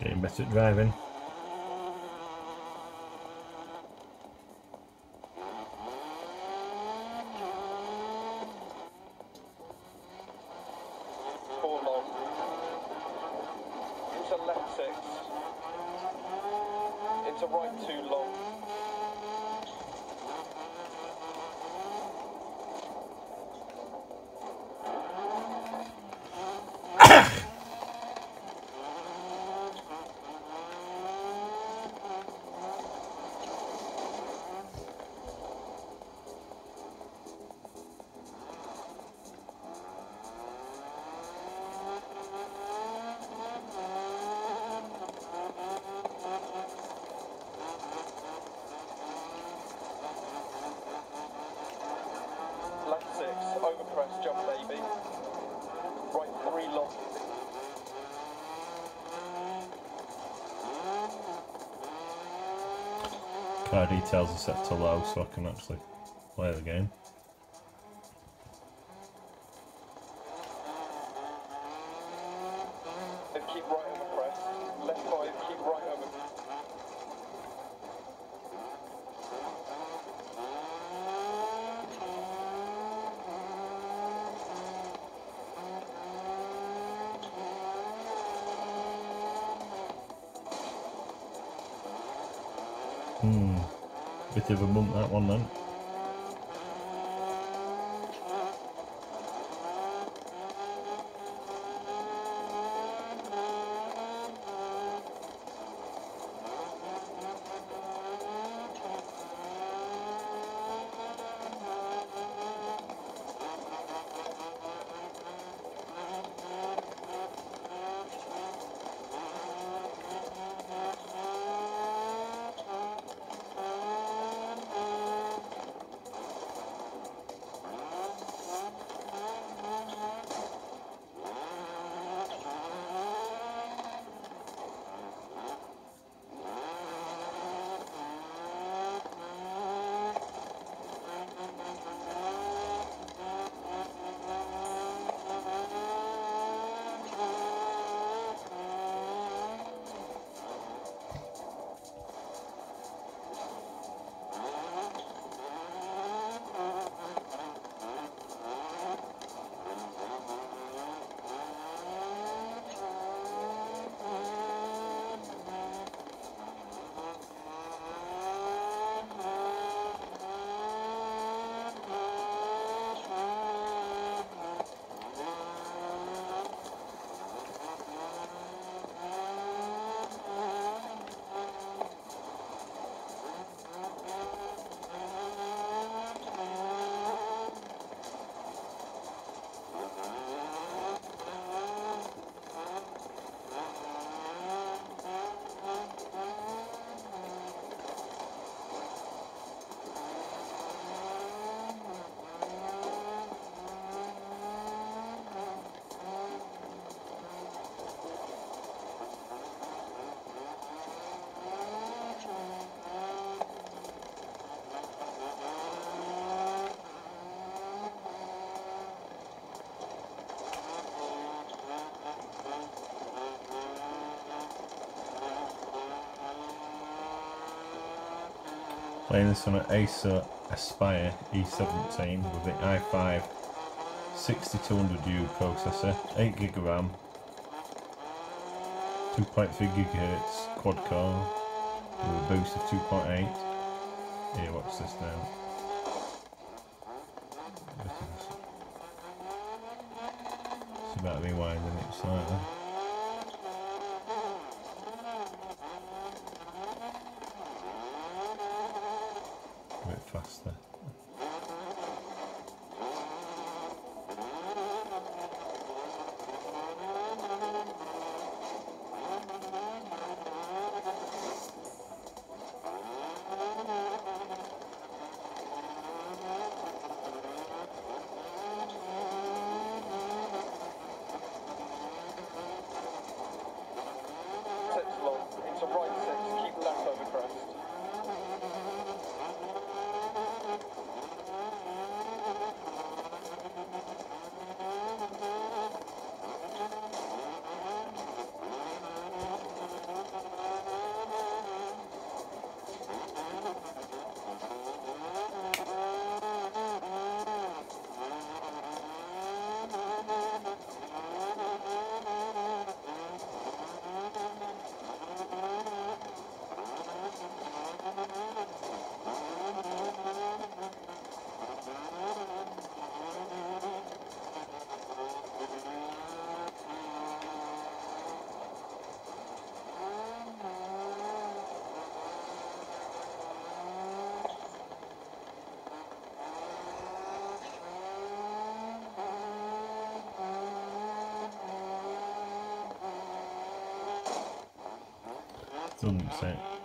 Getting better at driving. Four long. Into left six. Into right two long. Car details are set to low so I can actually play the game. Hmm. Bit of a bump that one then. Playing this on an Acer Aspire E17 with the i5 6200U processor, 8GB RAM, 2.3 GHz quad core with a boost of 2.8. Here, watch this now. It's about rewinding it slightly. A bit faster. Six long. Into right six. Keep left over crest. Didn't say.